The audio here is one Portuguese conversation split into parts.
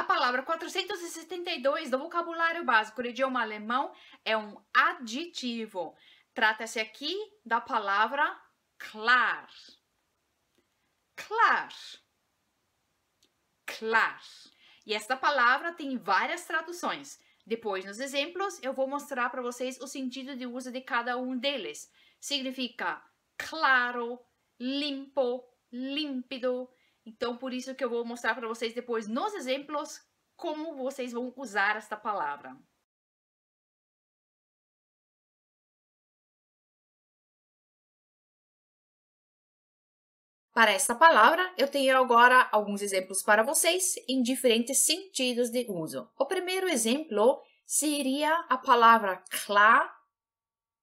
A palavra 472 do vocabulário básico do idioma alemão é um adjetivo. Trata-se aqui da palavra klar. Klar. Klar. E esta palavra tem várias traduções. Depois, nos exemplos, eu vou mostrar para vocês o sentido de uso de cada um deles. Significa claro, limpo, límpido, então, por isso que eu vou mostrar para vocês depois nos exemplos como vocês vão usar esta palavra. Para esta palavra, eu tenho agora alguns exemplos para vocês em diferentes sentidos de uso. O primeiro exemplo seria a palavra klar,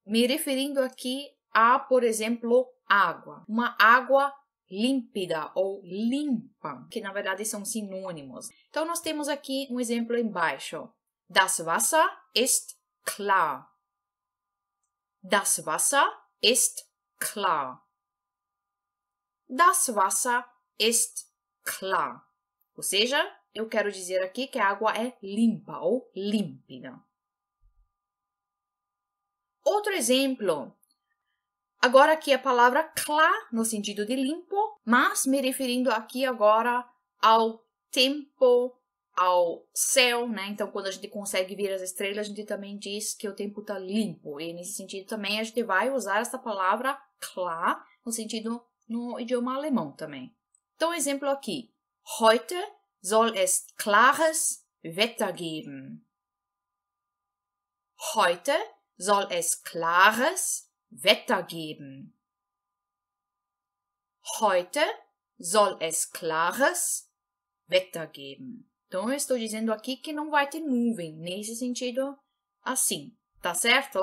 me referindo aqui a, por exemplo, água. Uma água límpida ou limpa, que na verdade são sinônimos. Então, nós temos aqui um exemplo embaixo. Das Wasser ist klar. Das Wasser ist klar. Das Wasser ist klar. Ou seja, eu quero dizer aqui que a água é limpa ou límpida. Outro exemplo, Agora aqui a palavra klar no sentido de limpo, mas me referindo aqui agora ao tempo, ao céu, né? Então, quando a gente consegue ver as estrelas, a gente também diz que o tempo está limpo. E nesse sentido também a gente vai usar essa palavra klar no sentido no idioma alemão também. Então, exemplo aqui. Heute soll es klares Wetter geben. Heute soll es klares Wetter geben. Heute soll es klares Wetter geben. Então, eu estou dizendo aqui que não vai ter nuvem, nesse sentido assim, tá certo?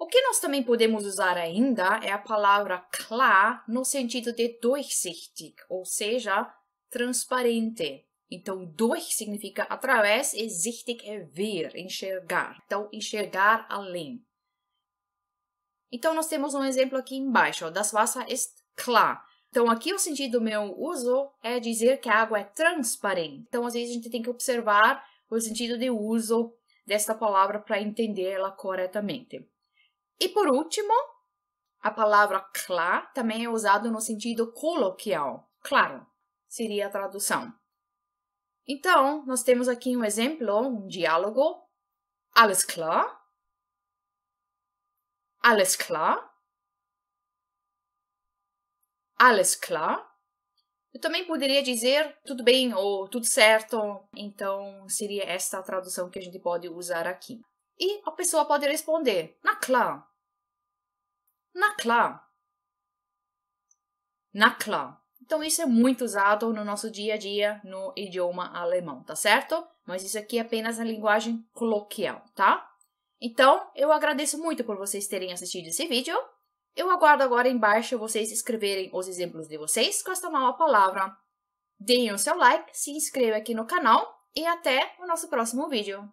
O que nós também podemos usar ainda é a palavra klar no sentido de durchsichtig, ou seja, transparente. Então, durch significa através e sichtig é ver, enxergar. Então, enxergar além. Então, nós temos um exemplo aqui embaixo. Das Wasser ist klar. Então, aqui o sentido do meu uso é dizer que a água é transparente. Então, às vezes, a gente tem que observar o sentido de uso desta palavra para entendê-la corretamente. E por último, a palavra klar também é usada no sentido coloquial. Claro, seria a tradução. Então, nós temos aqui um exemplo, um diálogo. Alles klar? Alles klar? Alles klar? Eu também poderia dizer tudo bem ou tudo certo. Então, seria esta a tradução que a gente pode usar aqui. E a pessoa pode responder: Na klar. Na klar. Na klar. Então, isso é muito usado no nosso dia a dia no idioma alemão, tá certo? Mas isso aqui é apenas a linguagem coloquial, tá? Então, eu agradeço muito por vocês terem assistido esse vídeo. Eu aguardo agora embaixo vocês escreverem os exemplos de vocês com esta nova palavra. Deem o seu like, se inscreva aqui no canal e até o nosso próximo vídeo.